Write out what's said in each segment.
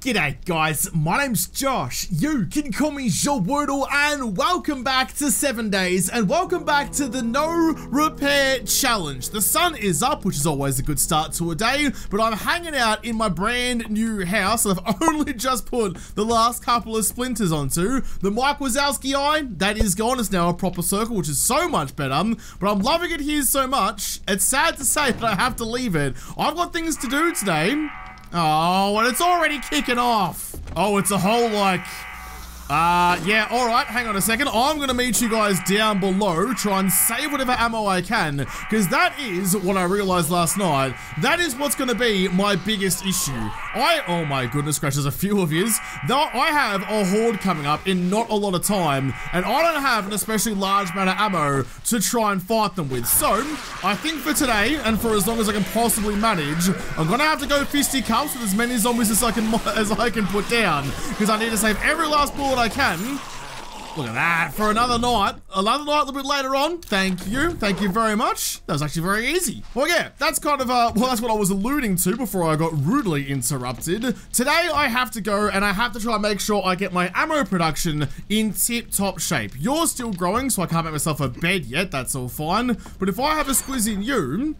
G'day guys, my name's Josh, you can call me Woodle, and welcome back to 7 Days, and welcome back to the No Repair Challenge. The sun is up, which is always a good start to a day, but I'm hanging out in my brand new house that I've only just put the last couple of splinters onto. The Mike Wazowski eye, that is gone, it's now a proper circle, which is so much better, but I'm loving it here so much, it's sad to say that I have to leave it. I've got things to do today, Oh, and it's already kicking off. Oh, it's a whole like uh, yeah, alright, hang on a second. I'm gonna meet you guys down below, try and save whatever ammo I can, because that is what I realized last night. That is what's gonna be my biggest issue. I, oh my goodness gracious, a few of yous. Though I have a horde coming up in not a lot of time, and I don't have an especially large amount of ammo to try and fight them with. So, I think for today, and for as long as I can possibly manage, I'm gonna have to go fisticuffs with as many zombies as I can, as I can put down, because I need to save every last bullet I can. Look at that, for another night. Another night a little bit later on. Thank you, thank you very much. That was actually very easy. Well, yeah, that's kind of, uh, well, that's what I was alluding to before I got rudely interrupted. Today, I have to go and I have to try and make sure I get my ammo production in tip-top shape. You're still growing, so I can't make myself a bed yet, that's all fine. But if I have a squizzy in you,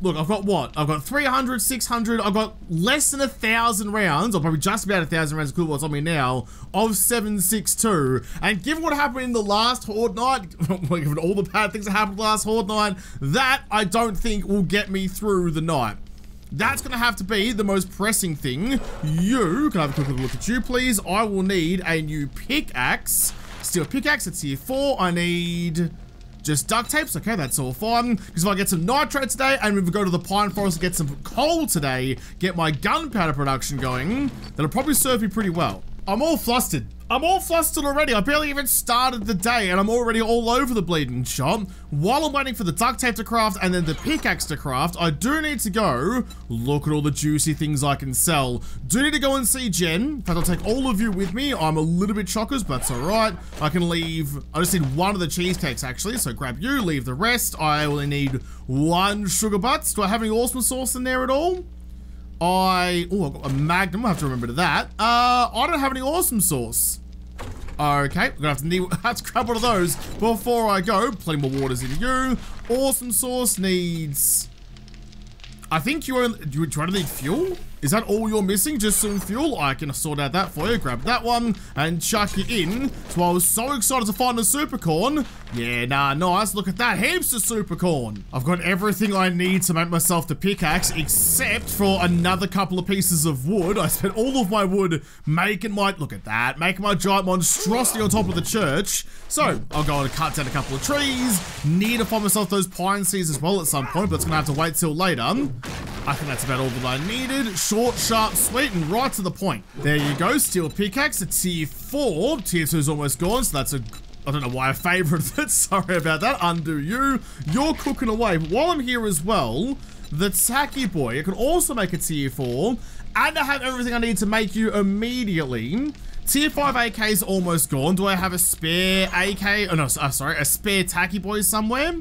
look, I've got what? I've got 300, 600, I've got less than a thousand rounds, or probably just about a thousand rounds, of cool what's on me now, of 762. And given what happened in the last Horde night, given all the bad things that happened last Horde night, that I don't think will get me through the night. That's going to have to be the most pressing thing. You, can I have a quick look at you, please? I will need a new pickaxe. Steel pickaxe, it's here four. I need just duct tapes, okay, that's all fine. Because if I get some nitrate today, and we go to the pine forest and get some coal today, get my gunpowder production going, that'll probably serve me pretty well. I'm all flustered. I'm all flustered already. I barely even started the day and I'm already all over the bleeding shop. While I'm waiting for the duct tape to craft and then the pickaxe to craft, I do need to go look at all the juicy things I can sell. Do need to go and see Jen. In fact, I'll take all of you with me. I'm a little bit chockers, but that's all right. I can leave, I just need one of the cheesecakes actually. So grab you, leave the rest. I only need one sugar butts. Do I have any awesome sauce in there at all? I, oh, I've got a magnum, I'll have to remember to that. Uh, I don't have any awesome sauce. Okay, we're gonna have to, need, have to grab one of those before I go. Plenty more waters in you. Awesome sauce needs, I think you, only, you try to need fuel? Is that all you're missing? Just some fuel? I can sort out that for you. Grab that one and chuck it in. So I was so excited to find a super corn. Yeah, nah, nice. Look at that. Heaps of super corn. I've got everything I need to make myself the pickaxe except for another couple of pieces of wood. I spent all of my wood making my, look at that, making my giant monstrosity on top of the church. So I'll go and cut down a couple of trees. Need to find myself those pine seeds as well at some point, but it's gonna have to wait till later. I think that's about all that I needed. Short, sharp, sweet, and right to the point. There you go, steel pickaxe, a tier 4. Tier 2 is almost gone, so that's a I don't know why I favorited it. Sorry about that. Undo you. You're cooking away. But while I'm here as well, the Tacky Boy. I can also make a tier 4. And I have everything I need to make you immediately. Tier 5 AK is almost gone. Do I have a spare AK? Oh, no, uh, sorry. A spare Tacky Boy somewhere?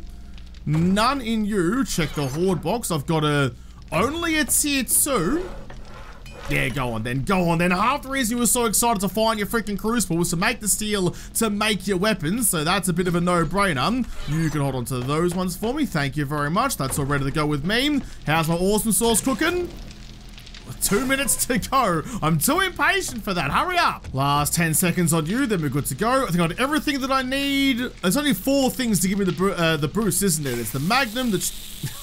None in you. Check the Horde box. I've got a... Only a tier 2. Yeah, go on then, go on then. Half the reason you were so excited to find your freaking crucible was to make the steel to make your weapons, so that's a bit of a no-brainer. You can hold on to those ones for me, thank you very much. That's all ready to go with me. How's my awesome sauce cooking? Two minutes to go. I'm too impatient for that. Hurry up. Last 10 seconds on you, then we're good to go. I think I got everything that I need. There's only four things to give me the, uh, the boost, isn't it? It's the Magnum, the...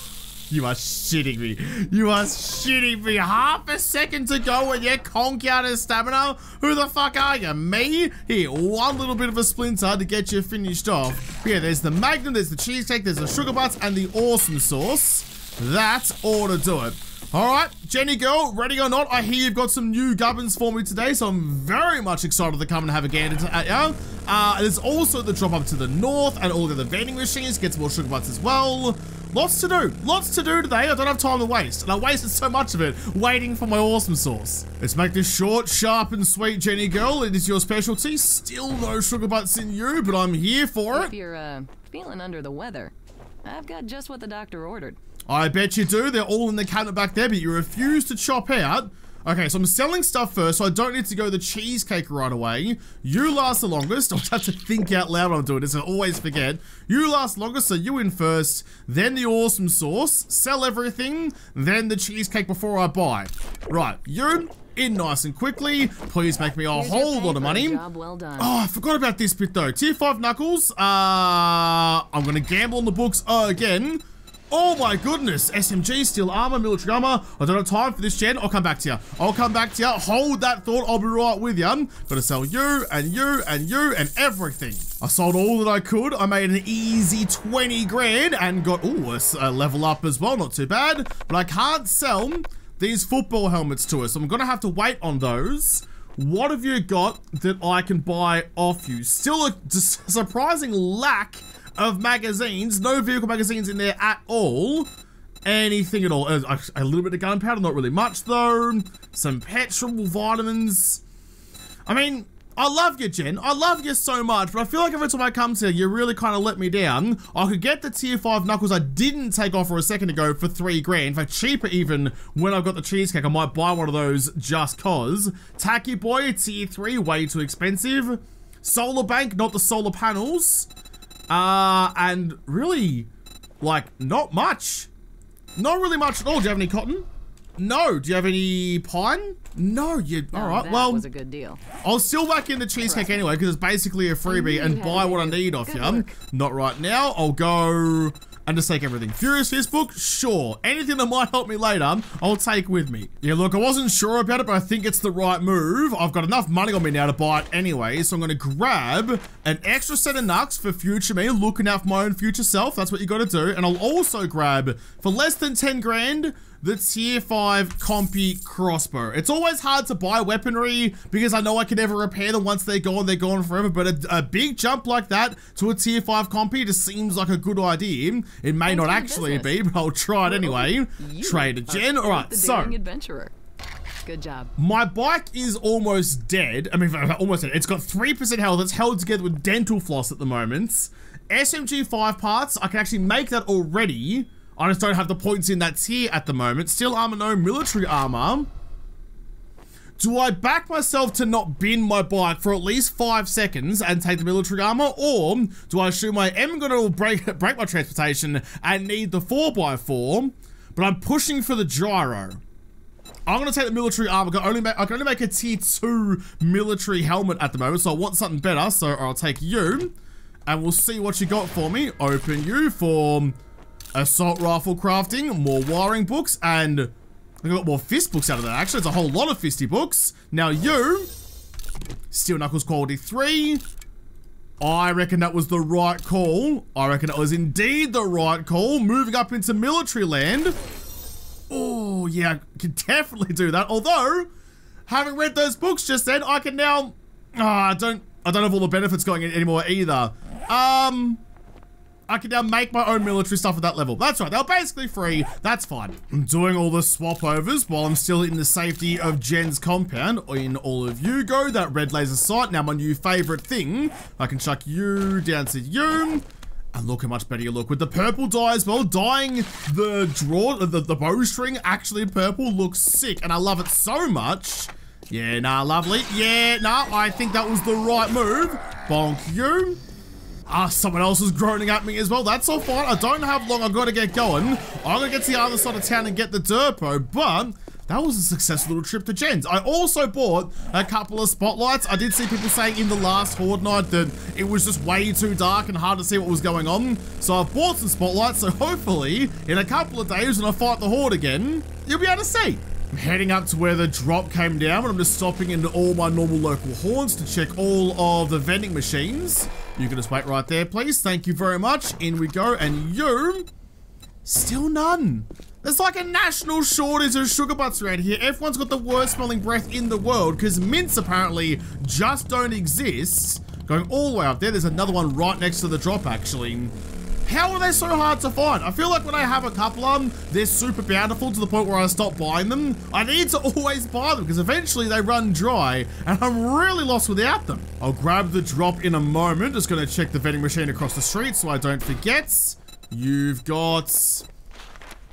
You are shitting me. You are shitting me. Half a second to go and you're conk out of stamina? Who the fuck are you? Me? Here, one little bit of a splinter to get you finished off. Yeah, there's the Magnum, there's the cheesecake, there's the sugar butts, and the awesome sauce. That's all to do it. All right, Jenny girl, ready or not, I hear you've got some new gubbins for me today, so I'm very much excited to come and have a gander at you. Uh, there's also the drop up to the north and all the vending machines, get some more sugar butts as well. Lots to do. Lots to do today. I don't have time to waste. And I wasted so much of it waiting for my awesome sauce. Let's make this short, sharp, and sweet, Jenny girl. It is your specialty. Still no sugar butts in you, but I'm here for it. If you're uh, feeling under the weather, I've got just what the doctor ordered. I bet you do. They're all in the cabinet back there, but you refuse to chop out Okay, so I'm selling stuff first, so I don't need to go the cheesecake right away. You last the longest. I'll have to think out loud when I'm doing this. I always forget. You last longest, so you in first. Then the awesome sauce. Sell everything. Then the cheesecake before I buy. Right, you in nice and quickly. Please make me a Here's whole lot of money. Well. Oh, I forgot about this bit though. Tier 5 Knuckles. Uh, I'm going to gamble on the books uh, again. Oh my goodness. SMG, steel armor, military armor. I don't have time for this, Jen. I'll come back to you. I'll come back to you. Hold that thought. I'll be right with you. Gotta sell you and you and you and everything. I sold all that I could. I made an easy 20 grand and got, ooh, a, level up as well. Not too bad. But I can't sell these football helmets to us. I'm gonna have to wait on those. What have you got that I can buy off you? Still a surprising lack of magazines. No vehicle magazines in there at all. Anything at all. Uh, a, a little bit of gunpowder, not really much though. Some petrol, vitamins. I mean, I love you, Jen. I love you so much, but I feel like every time I come to you, you really kind of let me down. I could get the tier 5 knuckles I didn't take off for a second ago for 3 grand, for cheaper even when I've got the cheesecake. I might buy one of those just cause. Tacky Boy, tier 3, way too expensive. Solar Bank, not the solar panels. Uh, and really, like, not much. Not really much at all. Do you have any cotton? No. Do you have any pine? No. You. Now all right. that Well, was a good deal. I'll still whack in the cheesecake anyway because it's basically a freebie and buy what I need off you. work. Not right now. I'll go and just take everything. Furious Fist book? Sure. Anything that might help me later, I'll take with me. Yeah, look, I wasn't sure about it, but I think it's the right move. I've got enough money on me now to buy it anyway, so I'm going to grab an extra set of nucks for future me, looking out for my own future self. That's what you got to do. And I'll also grab, for less than 10 grand, the tier 5 compy crossbow. It's always hard to buy weaponry because I know I can never repair them once they're gone, they're gone forever, but a, a big jump like that to a tier 5 compy just seems like a good idea. It may Thanks not actually business. be, but I'll try it anyway. You Trader Jen. Alright, so adventurer. Good job. my bike is almost dead. I mean, almost dead. It's got 3% health. It's held together with dental floss at the moment. SMG 5 parts, I can actually make that already. I just don't have the points in that tier at the moment. Steel armor, no military armor. Do I back myself to not bin my bike for at least five seconds and take the military armor? Or do I assume I am going to break, break my transportation and need the 4x4, but I'm pushing for the gyro? I'm gonna take the military armor. I can only make I can only make a tier two military helmet at the moment, so I want something better. So I'll take you, and we'll see what you got for me. Open you for assault rifle crafting, more wiring books, and I got more fist books out of that. Actually, it's a whole lot of fisty books. Now you, Steel Knuckles quality three. I reckon that was the right call. I reckon it was indeed the right call. Moving up into military land. Oh, yeah, I can definitely do that. Although, having read those books just then, I can now... Ah, I don't... I don't have all the benefits going in anymore either. Um... I can now make my own military stuff at that level. That's right, they're basically free. That's fine. I'm doing all the swap overs while I'm still in the safety of Jen's compound. In all of you go, that red laser sight. Now my new favorite thing. I can chuck you down to you. And look how much better you look with the purple dye as well. Dyeing the draw, the, the bowstring actually purple looks sick. And I love it so much. Yeah, nah, lovely. Yeah, nah, I think that was the right move. Bonk you. Ah, someone else is groaning at me as well. That's all fine. I don't how long I've got to get going. I'm going to get to the other side of town and get the Durpo, but that was a successful little trip to Jen's. I also bought a couple of spotlights. I did see people saying in the last Horde night that it was just way too dark and hard to see what was going on. So I've bought some spotlights, so hopefully in a couple of days when I fight the Horde again, you'll be able to see. I'm heading up to where the drop came down, but I'm just stopping in all my normal local horns to check all of the vending machines. You can just wait right there, please. Thank you very much. In we go, and you... Still none. There's like a national shortage of sugar butts around here. Everyone's got the worst smelling breath in the world because mints apparently just don't exist. Going all the way up there, there's another one right next to the drop actually. How are they so hard to find? I feel like when I have a couple of them, they're super bountiful to the point where I stop buying them. I need to always buy them because eventually they run dry and I'm really lost without them. I'll grab the drop in a moment. Just gonna check the vending machine across the street so I don't forget. You've got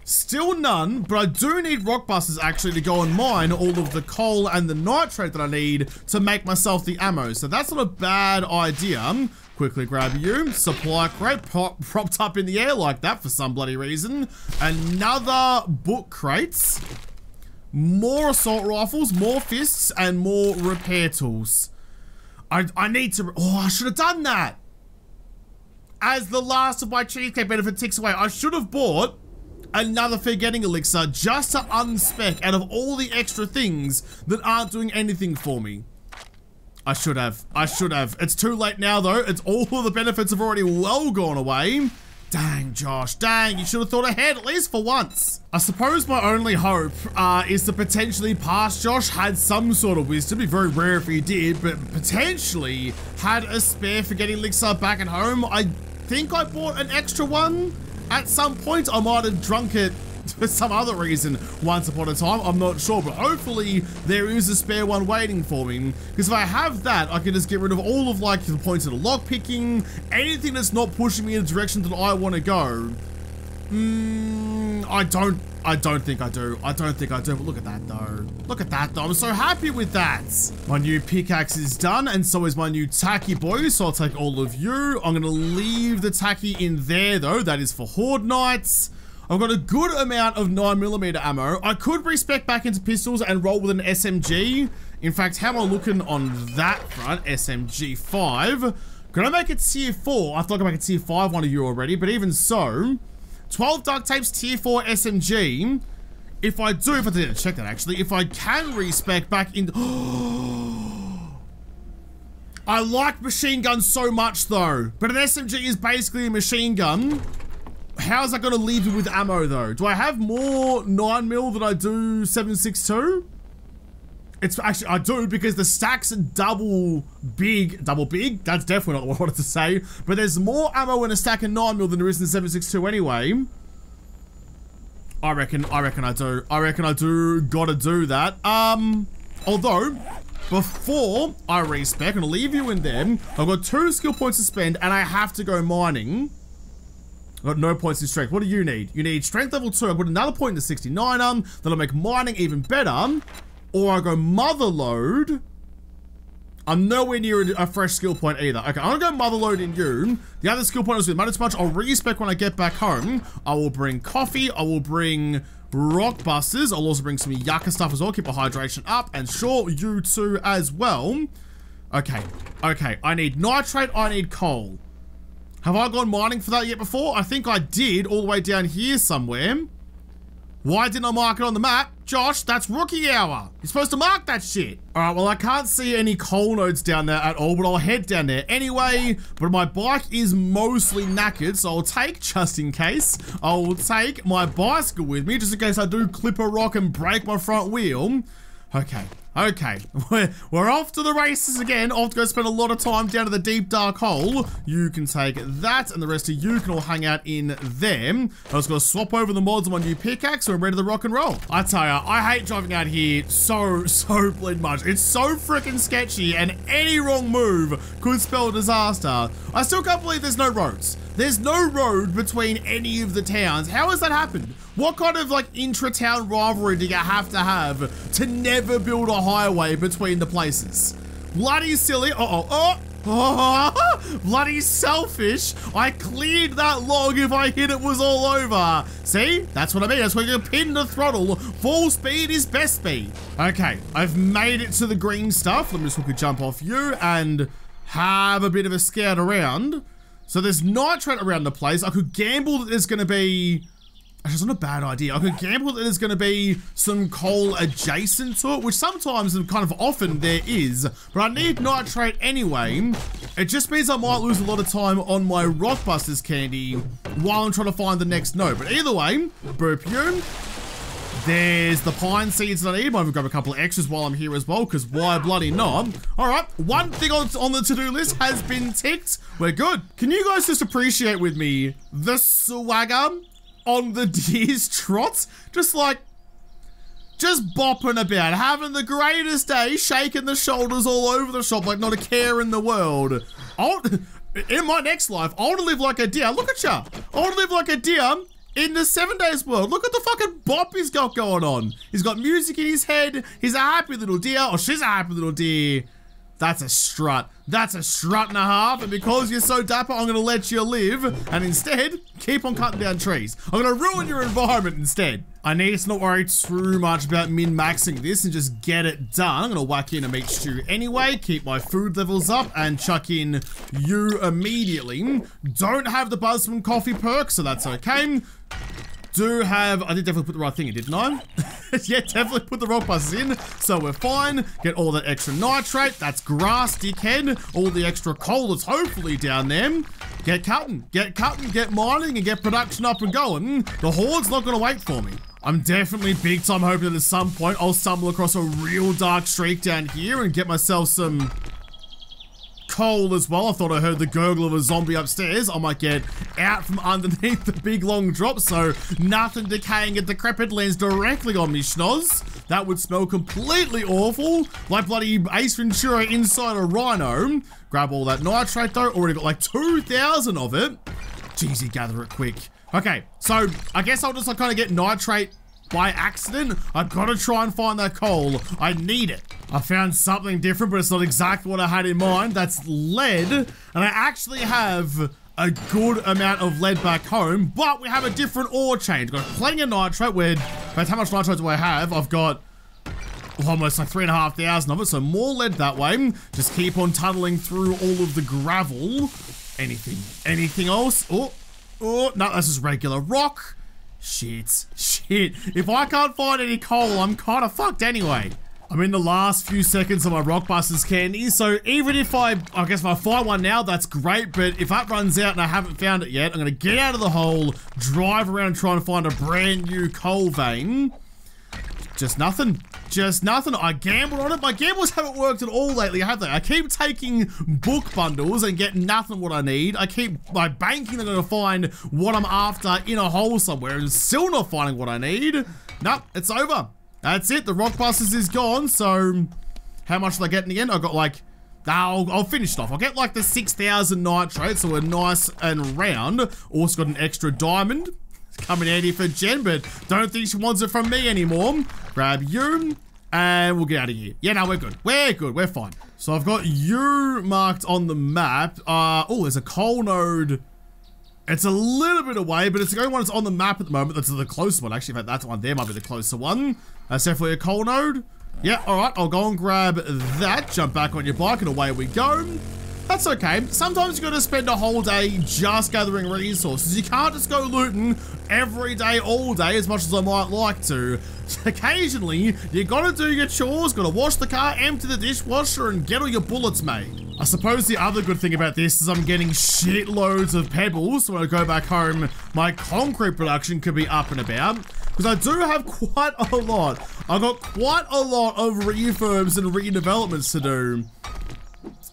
Still none, but I do need rock busters actually to go and mine all of the coal and the nitrate that I need to make myself the ammo. So that's not a bad idea. Quickly grab you. Supply crate prop, propped up in the air like that for some bloody reason. Another book crates. More assault rifles, more fists, and more repair tools. I, I need to... Oh, I should have done that. As the last of my cheesecake benefit ticks away, I should have bought another forgetting elixir just to unspec out of all the extra things that aren't doing anything for me. I should have. I should have. It's too late now though. It's all of the benefits have already well gone away. Dang, Josh, dang, you should have thought ahead, at least for once. I suppose my only hope uh, is to potentially pass Josh had some sort of wisdom. It'd be very rare if he did, but potentially had a spare forgetting elixir back at home. I think I bought an extra one at some point. I might have drunk it for some other reason once upon a time. I'm not sure, but hopefully there is a spare one waiting for me. Because if I have that, I can just get rid of all of like the points of the lock picking, anything that's not pushing me in the direction that I want to go. Mm, I don't I don't think I do. I don't think I do, but look at that though. Look at that though. I'm so happy with that. My new pickaxe is done, and so is my new tacky boy, so I'll take all of you. I'm gonna leave the tacky in there though. That is for Horde Nights. I've got a good amount of 9mm ammo. I could respec back into pistols and roll with an SMG. In fact, how am I looking on that front? SMG 5. Can I make it tier 4? I thought I could make it tier 5 one of you already, but even so, 12 duct tapes tier 4 SMG. If I do, if I didn't check that actually, if I can respec back in... I like machine guns so much though, but an SMG is basically a machine gun. How's that going to leave you with ammo though? Do I have more 9mm than I do 7.62? It's actually, I do because the stacks double big, double big. That's definitely not what I wanted to say. But there's more ammo in a stack of 9mm than there is in 7.62 anyway. I reckon, I reckon I do. I reckon I do gotta do that. Um, although, before I respec, I'm gonna leave you in there. I've got two skill points to spend and I have to go mining. I've got no points in strength. What do you need? You need strength level 2. I've got another point in the 69 um, that'll make mining even better or I go Mother Lode. I'm nowhere near a fresh skill point either. Okay, I'm gonna go Mother Lode in you. The other skill point is with Much Punch. I'll respec when I get back home. I will bring coffee. I will bring rock busters. I'll also bring some yucca stuff as well. Keep my hydration up. And sure, you too as well. Okay, okay. I need nitrate. I need coal. Have I gone mining for that yet before? I think I did all the way down here somewhere. Why didn't I mark it on the map? Josh, that's rookie hour. You're supposed to mark that shit. All right, well, I can't see any coal nodes down there at all, but I'll head down there anyway. But my bike is mostly knackered, so I'll take, just in case, I'll take my bicycle with me, just in case I do clip a rock and break my front wheel. Okay, okay. We're, we're off to the races again. Off to go spend a lot of time down to the deep dark hole. You can take that, and the rest of you can all hang out in them. I was going to swap over the mods on my new pickaxe, so I'm ready to rock and roll. I tell ya, I hate driving out here so, so bleed much. It's so freaking sketchy, and any wrong move could spell disaster. I still can't believe there's no roads. There's no road between any of the towns. How has that happened? What kind of like intra-town rivalry do you have to have to never build a highway between the places? Bloody silly. Uh-oh. Oh. Oh, bloody selfish. I cleared that log if I hit it was all over. See? That's what I mean. That's when you pin the throttle. Full speed is best speed. Okay, I've made it to the green stuff. Let me just quickly jump off you and have a bit of a scout around. So there's nitrate around the place. I could gamble that there's going to be it's not a bad idea. I could gamble that there's going to be some coal adjacent to it, which sometimes and kind of often there is. But I need nitrate anyway. It just means I might lose a lot of time on my Rockbusters candy while I'm trying to find the next node. But either way, boop you. There's the pine seeds that I need. Even grab a couple of extras while I'm here as well, because why bloody not? All right, one thing on, on the to-do list has been ticked. We're good. Can you guys just appreciate with me the swagger on the deer's trot, just like, just bopping about, having the greatest day, shaking the shoulders all over the shop like not a care in the world. I'll, in my next life, I want to live like a deer. Look at ya. I want to live like a deer in the Seven Days world. Look at the fucking bop he's got going on. He's got music in his head. He's a happy little deer, or she's a happy little deer. That's a strut. That's a strut and a half. And because you're so dapper, I'm going to let you live. And instead, keep on cutting down trees. I'm going to ruin your environment instead. I need to not worry too much about min-maxing this and just get it done. I'm going to whack in a meat stew anyway, keep my food levels up, and chuck in you immediately. Don't have the Buzzman coffee perk, so that's okay do have, I did definitely put the right thing in, didn't I? yeah, definitely put the rock busters in, so we're fine. Get all that extra nitrate, that's grass, dickhead. All the extra coal that's hopefully down there. Get cutting, get cutting, get mining, and get production up and going. Hmm, the Horde's not gonna wait for me. I'm definitely big time hoping that at some point I'll stumble across a real dark streak down here and get myself some coal as well. I thought I heard the gurgle of a zombie upstairs. I might get out from underneath the big long drop so nothing decaying and decrepit lands directly on me schnoz. That would smell completely awful, like bloody Ace Ventura inside a rhino. Grab all that nitrate though, already got like 2,000 of it. Jeez, gather it quick. Okay, so I guess I'll just like kind of get nitrate by accident. I've gotta try and find that coal. I need it. I found something different, but it's not exactly what I had in mind. That's lead, and I actually have a good amount of lead back home, but we have a different ore change. Got plenty of nitrate, where, but how much nitrate do I have? I've got almost like three and a half thousand of it, so more lead that way. Just keep on tunneling through all of the gravel. Anything, anything else? Oh, oh, no, this is regular rock. Shit, shit. If I can't find any coal, I'm kind of fucked anyway. I'm in the last few seconds of my Rockbusters candy, so even if I, I guess if I find one now, that's great, but if that runs out and I haven't found it yet, I'm gonna get out of the hole, drive around trying to find a brand new coal vein. Just nothing. Just nothing. I gambled on it. My gambles haven't worked at all lately, have they? I keep taking book bundles and get nothing what I need. I keep my banking I'm gonna find what I'm after in a hole somewhere and still not finding what I need. Nope, it's over. That's it. The rock busters is gone. So how much did I get in the end? I got like I'll, I'll finish it off. I'll get like the 6,000 nitrate, so we're nice and round. Also got an extra diamond. It's coming handy for Jen, but don't think she wants it from me anymore. Grab you, and we'll get out of here. Yeah, no, we're good. We're good. We're fine. So I've got you marked on the map. Uh, oh, there's a coal node. It's a little bit away, but it's the only one that's on the map at the moment. That's the closest one. Actually, in fact, that's one there might be the closer one. That's definitely a coal node. Yeah, all right. I'll go and grab that. Jump back on your bike, and away we go. That's okay. Sometimes you gotta spend a whole day just gathering resources. You can't just go looting every day, all day, as much as I might like to. Occasionally, you gotta do your chores, gotta wash the car, empty the dishwasher, and get all your bullets made. I suppose the other good thing about this is I'm getting shitloads of pebbles, when I go back home, my concrete production could be up and about. Because I do have quite a lot. I've got quite a lot of refurbs and redevelopments to do.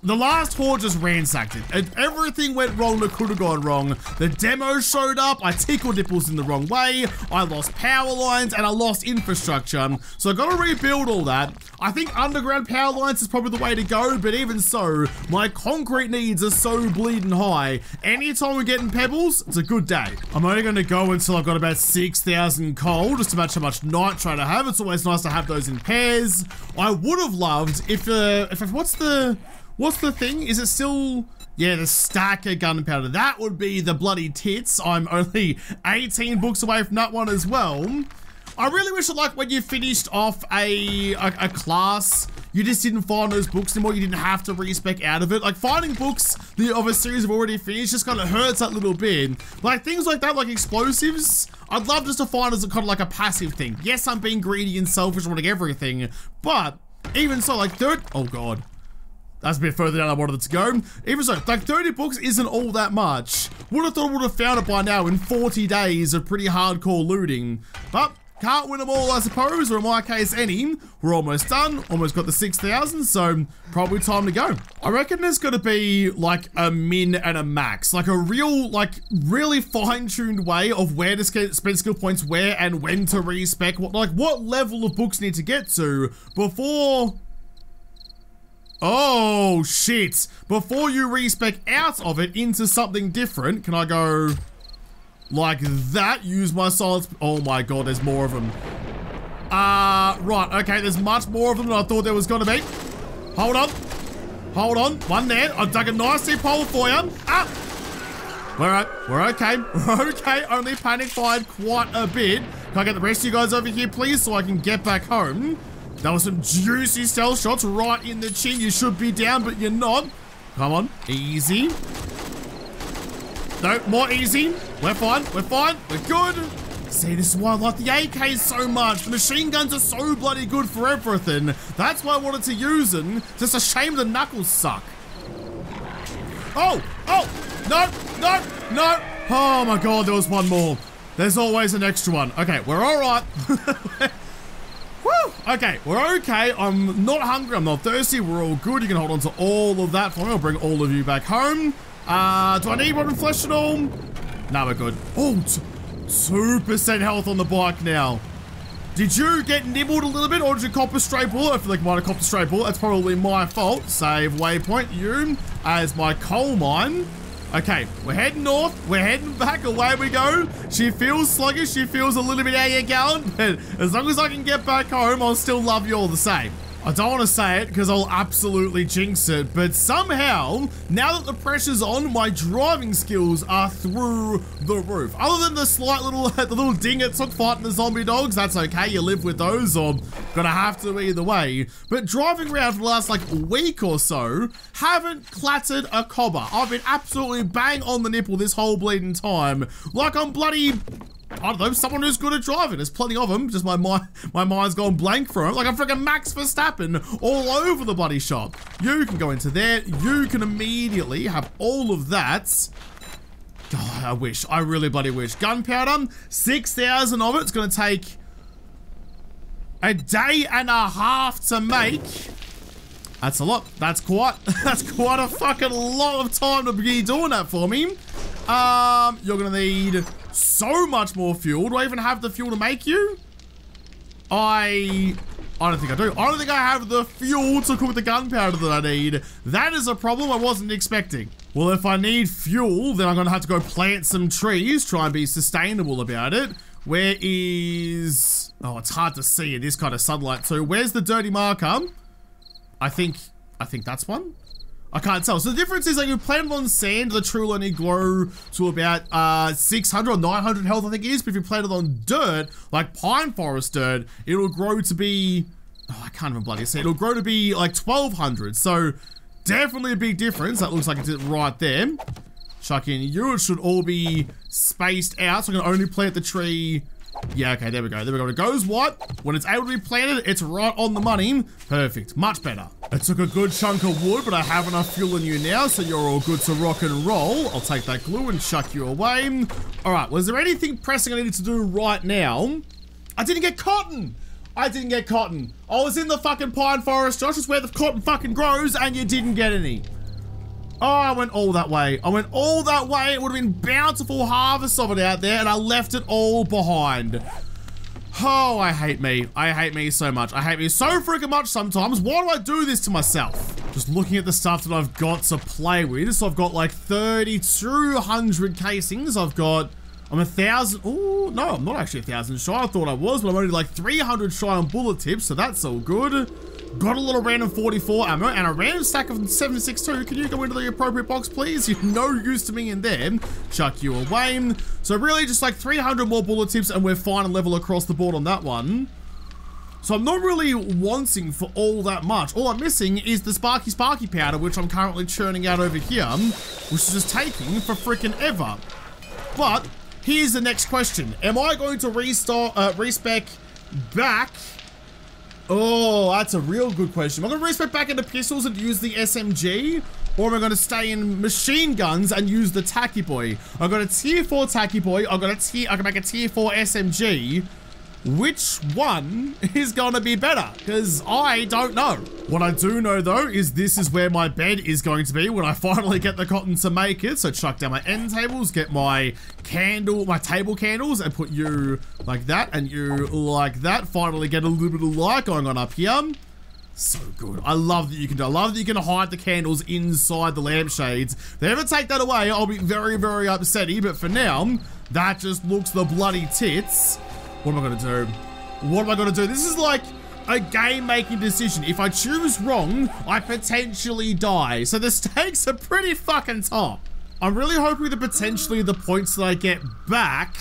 The last horde just ransacked it, and everything went wrong that could have gone wrong. The demo showed up, I tickled nipples in the wrong way, I lost power lines, and I lost infrastructure. So I gotta rebuild all that. I think underground power lines is probably the way to go, but even so, my concrete needs are so bleeding high. Anytime we're getting pebbles, it's a good day. I'm only gonna go until I've got about 6,000 coal, just to match how much nitrate I have. It's always nice to have those in pairs. I would have loved if, uh, if, what's the, What's the thing? Is it still... Yeah, the stacker gunpowder. That would be the bloody tits. I'm only 18 books away from that one as well. I really wish that like when you finished off a, a, a, class, you just didn't find those books anymore. You didn't have to respec out of it. Like finding books of a series I've already finished just kind of hurts that little bit. Like things like that, like explosives, I'd love just to find as a kind of like a passive thing. Yes, I'm being greedy and selfish wanting everything, but even so, like third, oh God. That's a bit further down I wanted it to go. Even so, like 30 books isn't all that much. Would have thought would have found it by now in 40 days of pretty hardcore looting. But can't win them all, I suppose, or in my case, any. We're almost done, almost got the 6,000, so probably time to go. I reckon there's gonna be like a min and a max, like a real, like really fine-tuned way of where to spend skill points, where and when to respec, what, like what level of books need to get to before Oh, shit. Before you respec out of it into something different, can I go... like that. Use my silence. Oh my god, there's more of them. Uh, right, okay, there's much more of them than I thought there was gonna be. Hold on. Hold on. One there. I dug a nice deep hole for you. Ah! We're, we're okay. We're okay. Only panic fired quite a bit. Can I get the rest of you guys over here, please, so I can get back home? That was some juicy cell shots right in the chin. You should be down, but you're not. Come on. Easy. No, more easy. We're fine. We're fine. We're good. See, this is why I like the AKs so much. The machine guns are so bloody good for everything. That's why I wanted to use them. Just a shame the knuckles suck. Oh, oh, no, no, no. Oh my god, there was one more. There's always an extra one. Okay, we're all right. Woo! Okay, we're okay. I'm not hungry. I'm not thirsty. We're all good. You can hold on to all of that for me. I'll bring all of you back home. Uh, do I need rotten flesh at all? No, we're good. Oh, 2% health on the bike now. Did you get nibbled a little bit or did you cop a stray bullet? I feel like I might have copped a stray bullet. That's probably my fault. Save waypoint. You as my coal mine. Okay, we're heading north. We're heading back. Away we go. She feels sluggish. She feels a little bit out of your gallon. But as long as I can get back home, I'll still love you all the same. I don't want to say it because I'll absolutely jinx it, but somehow, now that the pressure's on, my driving skills are through the roof. Other than the slight little the little ding it took fighting the zombie dogs, that's okay, you live with those, or gonna have to either way. But driving around for the last like week or so, haven't clattered a cobber. I've been absolutely bang on the nipple this whole bleeding time, like I'm bloody I don't know, someone who's good at driving. There's plenty of them. Just my mind, my mind's gone blank for it. Like I'm freaking Max Verstappen all over the bloody shop. You can go into there. You can immediately have all of that. God, I wish. I really bloody wish. Gunpowder, 6,000 of it. It's going to take a day and a half to make. That's a lot. That's quite, that's quite a fucking lot of time to be doing that for me. Um, you're to need so much more fuel. Do I even have the fuel to make you? I... I don't think I do. I don't think I have the fuel to cook the gunpowder that I need. That is a problem I wasn't expecting. Well, if I need fuel, then I'm to have to go plant some trees, try and be sustainable about it. Where is... Oh, it's hard to see in this kind of sunlight So Where's the dirty marker? I think... I think that's one. I can't tell. So the difference is like you plant it on sand, the true only grow to about uh, 600 or 900 health, I think it is. But if you plant it on dirt, like pine forest dirt, it'll grow to be, oh, I can't even bloody say, it'll grow to be like 1200. So definitely a big difference. That looks like it's right there. Chuck in you, should all be spaced out. So I can only plant the tree yeah, okay, there we go. There we go. It goes what? When it's able to be planted, it's right on the money. Perfect. Much better. It took a good chunk of wood, but I have enough fuel in you now, so you're all good to rock and roll. I'll take that glue and chuck you away. All right, was there anything pressing I needed to do right now? I didn't get cotton. I didn't get cotton. I was in the fucking pine forest, Josh. It's where the cotton fucking grows, and you didn't get any. Oh, I went all that way. I went all that way. It would have been bountiful harvests of it out there, and I left it all behind. Oh, I hate me. I hate me so much. I hate me so freaking much sometimes. Why do I do this to myself? Just looking at the stuff that I've got to play with. So I've got like 3,200 casings. I've got, I'm a thousand. Oh, no, I'm not actually a thousand shy. I thought I was, but I'm only like 300 shy on bullet tips. So that's all good. Got a little random 44 ammo and a random stack of 762. Can you go into the appropriate box, please? You're no use to me in there. Chuck you away. So really just like 300 more bullet tips and we're fine and level across the board on that one. So I'm not really wanting for all that much. All I'm missing is the Sparky Sparky powder, which I'm currently churning out over here, which is just taking for freaking ever. But here's the next question. Am I going to restart, uh, respec back Oh, that's a real good question. Am I going to respec back into pistols and use the SMG? Or am I going to stay in machine guns and use the Tacky Boy? I've got a tier 4 Tacky Boy. I've got a tier, I can make a tier 4 SMG. Which one is going to be better? Because I don't know. What I do know though is this is where my bed is going to be when I finally get the cotton to make it. So chuck down my end tables, get my candle, my table candles and put you like that and you like that. Finally get a little bit of light going on up here. So good. I love that you can do. I love that you can hide the candles inside the lampshades. If they ever take that away, I'll be very, very upsetty. But for now, That just looks the bloody tits. What am I gonna do? What am I gonna do? This is like a game-making decision. If I choose wrong, I potentially die. So the stakes are pretty fucking top. I'm really hoping that potentially the points that I get back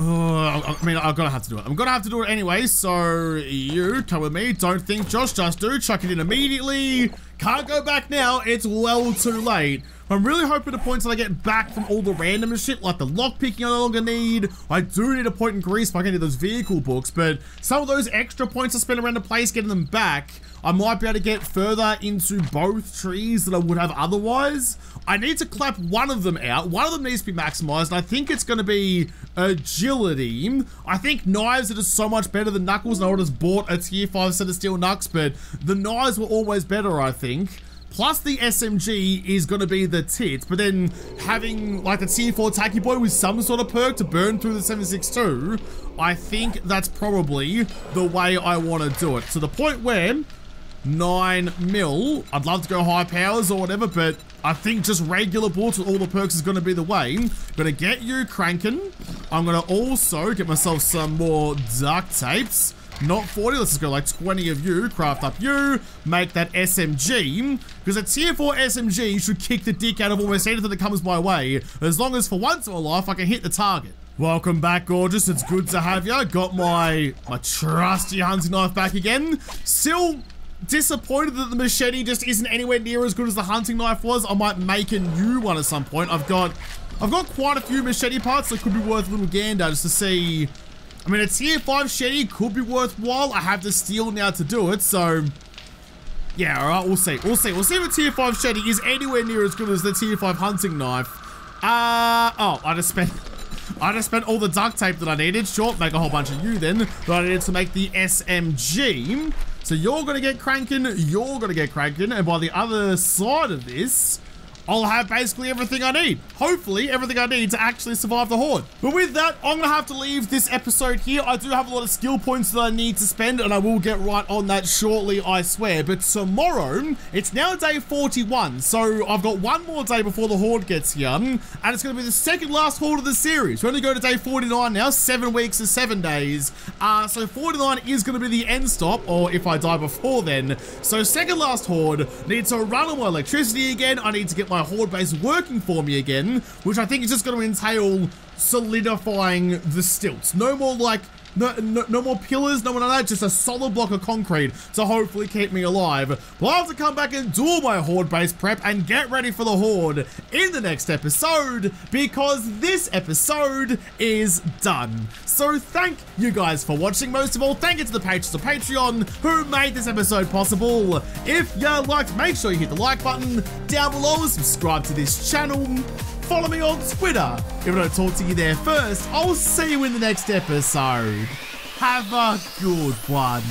Oh, I mean, I'm gonna have to do it. I'm gonna have to do it anyway, so you come with me. Don't think Josh, just do. Chuck it in immediately. Can't go back now. It's well too late. I'm really hoping the points that I get back from all the random shit, like the lockpicking I no longer need. I do need a point in Grease if I can get those vehicle books, but some of those extra points I spend around the place getting them back, I might be able to get further into both trees than I would have otherwise. I need to clap one of them out. One of them needs to be maximized, I think it's going to be agility. I think knives are just so much better than knuckles, and I would have bought a tier 5 set of steel knucks, but the knives were always better, I think. Plus the SMG is going to be the tits, but then having like the tier 4 tacky boy with some sort of perk to burn through the 762, I think that's probably the way I want to do it. To the point where 9 mil. I'd love to go high powers or whatever, but I think just regular bullets with all the perks is going to be the way. Gonna get you cranking. I'm gonna also get myself some more duct tapes. Not 40, let's just go like 20 of you, craft up you, make that SMG, because a tier 4 SMG should kick the dick out of almost anything that comes my way, as long as for once in my life I can hit the target. Welcome back, gorgeous. It's good to have you. Got my my trusty hunting knife back again. Still disappointed that the machete just isn't anywhere near as good as the hunting knife was. I might make a new one at some point. I've got I've got quite a few machete parts that could be worth a little gander just to see. I mean, a tier 5 machete could be worthwhile. I have the steel now to do it, so... Yeah, alright, we'll see. We'll see. We'll see if a tier 5 machete is anywhere near as good as the tier 5 hunting knife. Uh, oh, I just spent... I just spent all the duct tape that I needed. Sure, make a whole bunch of you then. But I needed to make the SMG. So you're going to get cranking, you're going to get cranking, and by the other side of this, I'll have basically everything I need. Hopefully, everything I need to actually survive the Horde. But with that, I'm going to have to leave this episode here. I do have a lot of skill points that I need to spend, and I will get right on that shortly, I swear. But tomorrow, it's now day 41, so I've got one more day before the Horde gets here, and it's going to be the second last Horde of the series. We're only going to day 49 now, seven weeks is seven days. Uh, so 49 is going to be the end stop, or if I die before then. So second last Horde, need to run on my electricity again. I need to get my horde base working for me again, which I think is just going to entail solidifying the stilts. No more like no, no, no, more pillars, no more of that, just a solid block of concrete to hopefully keep me alive. But I'll have to come back and do all my horde base prep and get ready for the horde in the next episode because this episode is done. So thank you guys for watching. Most of all, thank you to the patrons of Patreon who made this episode possible. If you liked, make sure you hit the like button down below, subscribe to this channel, Follow me on Twitter. If I don't talk to you there first, I'll see you in the next episode. Have a good one.